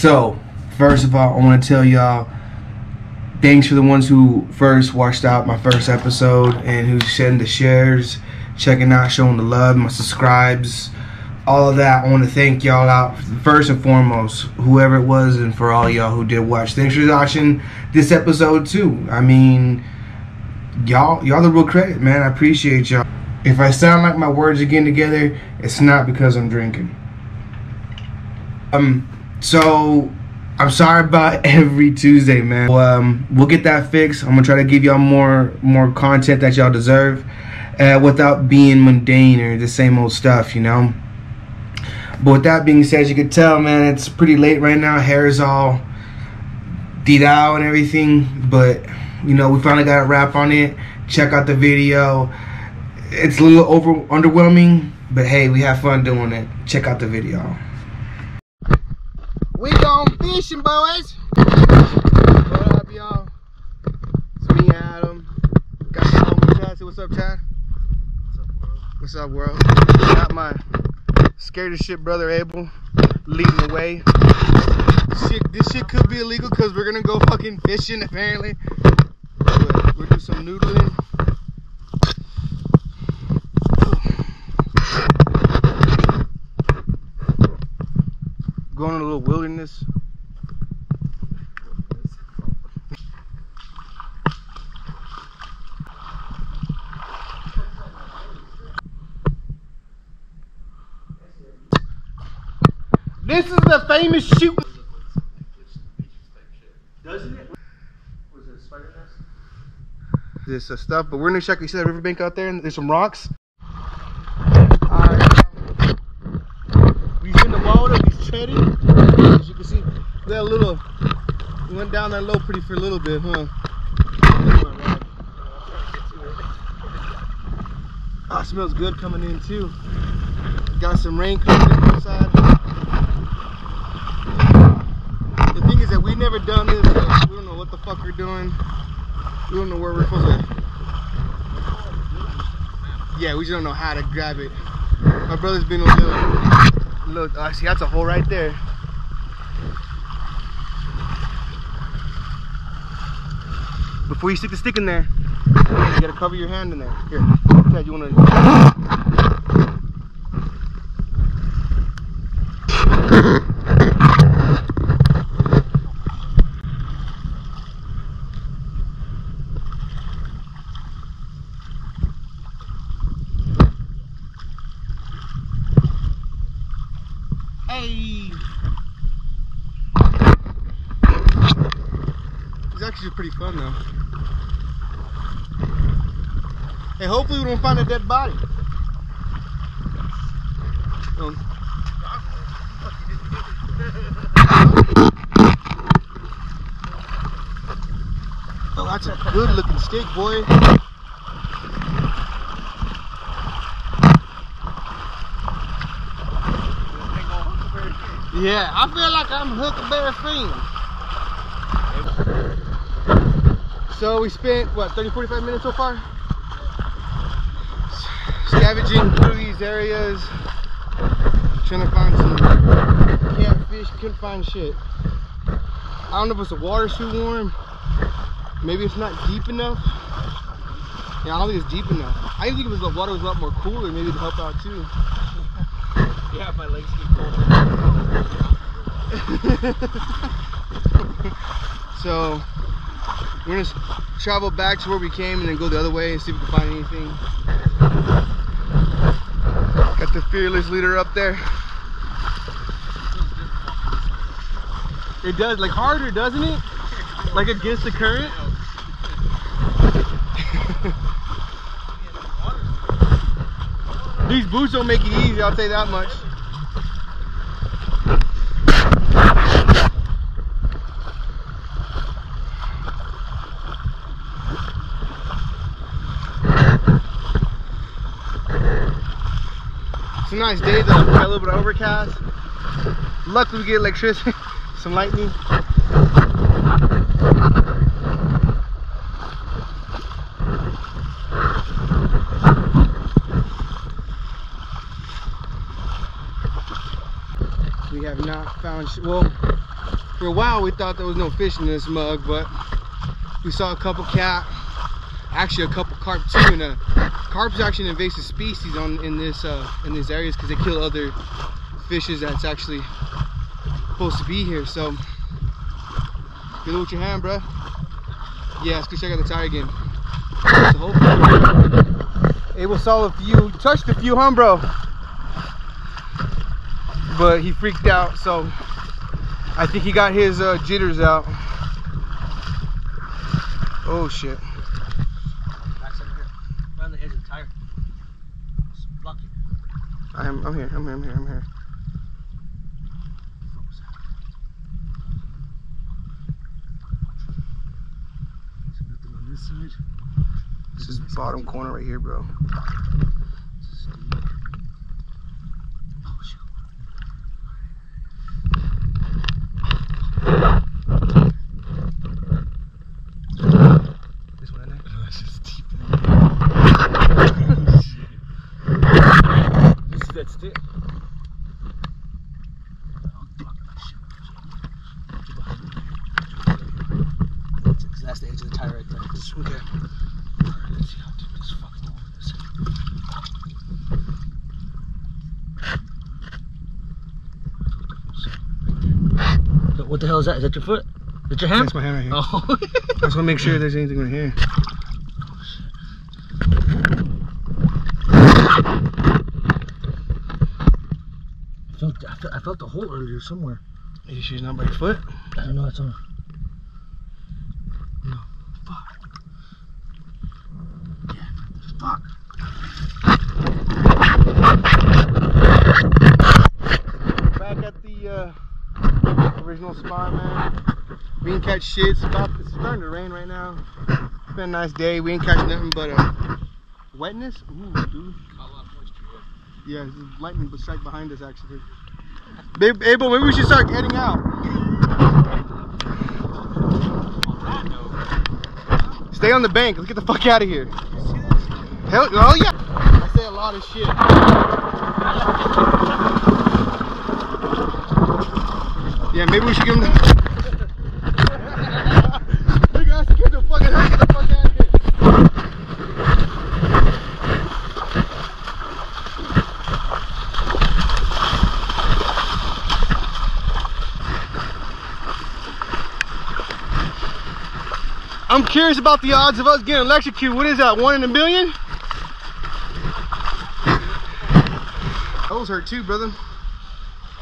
So, first of all, I want to tell y'all thanks for the ones who first watched out my first episode and who sent the shares, checking out, showing the love, my subscribes, all of that. I want to thank y'all out first and foremost, whoever it was, and for all y'all who did watch. Thanks for watching this episode too. I mean, y'all, y'all the real credit, man. I appreciate y'all. If I sound like my words are getting together, it's not because I'm drinking. Um, so I'm sorry about every Tuesday, man. Um, we'll get that fixed. I'm gonna try to give y'all more more content that y'all deserve, uh, without being mundane or the same old stuff, you know. But with that being said, as you can tell, man, it's pretty late right now. Hair is all deed out and everything, but you know we finally got a wrap on it. Check out the video. It's a little over underwhelming, but hey, we have fun doing it. Check out the video. Going fishing, boys. What up, y'all? It's me, Adam. Got my homie Chad. What's up, Chad. What's up, world? Got my scared as shit brother Abel leading the way. Shit, this shit could be illegal because we're gonna go fucking fishing apparently. But we'll do some noodling. Going in a little wilderness. This is the famous shoot. Doesn't it? Was it a spider nest? This uh, stuff, but we're gonna check. You see that riverbank out there, and there's some rocks. Alright. We in the water. We treading. As you can see, that little we went down that low pretty for a little bit, huh? Ah, smells good coming in too. Got some rain coming in outside. The thing is that we never done this. So we don't know what the fuck we're doing. We don't know where we're supposed to. Yeah, we just don't know how to grab it. My brother's been a little, little. I see that's a hole right there. Before you stick the stick in there, you gotta cover your hand in there. Here, Ted, you wanna? Hey! Actually pretty fun though. Hey, hopefully we don't find a dead body. Um, oh, that's a good looking stick, boy. Yeah, I feel like I'm Huckleberry Finn. So we spent, what, 30, 45 minutes so far? Scavenging through these areas, trying to find some catfish, couldn't find shit. I don't know if it's the water's too warm. Maybe it's not deep enough. Yeah, I don't think it's deep enough. I think if the water was a lot more cooler, maybe it'd help out too. Yeah, my legs get cold. so we're gonna travel back to where we came and then go the other way and see if we can find anything. Got the fearless leader up there. It does, like harder, doesn't it? Like against the current. These boots don't make it easy, I'll say that much. Nice day though, got a little bit of overcast. Luckily we get electricity, some lightning. We have not found, well, For a while, we thought there was no fish in this mug, but we saw a couple cat, actually a couple carp too. And uh, carp's actually an invasive species on in this uh, in these areas because they kill other fishes that's actually supposed to be here. So, good with your hand, bro. Yeah, let's go check out the tire again. So hopefully, Abel saw a few, touched a few, huh, bro? But he freaked out, so I think he got his uh, jitters out. Oh shit. Backside over here. Right on the edge of the tire. Just block it. I'm, I'm here, I'm here, I'm here, I'm here. There's nothing on this side. This is bottom corner right here, bro. Oh, shoot. This one in there? This is deep. Is that. That's the edge of the tire right there. Just, Okay. let's see how deep this fucking hole is. What the hell is that? Is that your foot? Is that your hand? That's my hand right here. Oh. I just want to make sure there's anything right here. I felt, I felt, I felt the hole earlier somewhere. Are you it's not by your foot? I don't know. It's on. No. Fuck. Yeah. Fuck. Back at the uh, original spot, man. We didn't catch shit. It's about it's starting to rain right now. It's been a nice day. We ain't catching nothing but uh, wetness. Ooh, dude. Yeah, lightning but strike behind us actually. Babe, Abel, maybe we should start getting out. Stay on the bank. Let's get the fuck out of here. Hell, oh yeah. I say a lot of shit. Yeah, maybe we should give him. you guys get the fucking hell, get the fuck out of here. I'm curious about the odds of us getting electrocuted. What is that? One in a million? Those hurt too, brother.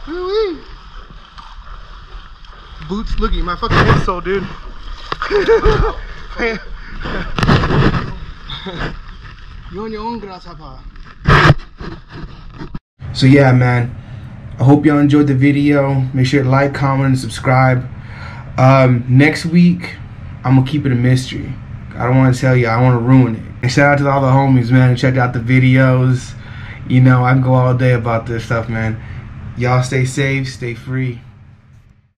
Woo-wee. Boots, look at my fucking insole, dude. you on your own, grasshopper. So yeah, man. I hope y'all enjoyed the video. Make sure to like, comment, and subscribe. Um, next week, I'm gonna keep it a mystery. I don't want to tell you. I want to ruin it. And shout out to all the homies, man, who checked out the videos. You know, I can go all day about this stuff, man. Y'all stay safe, stay free.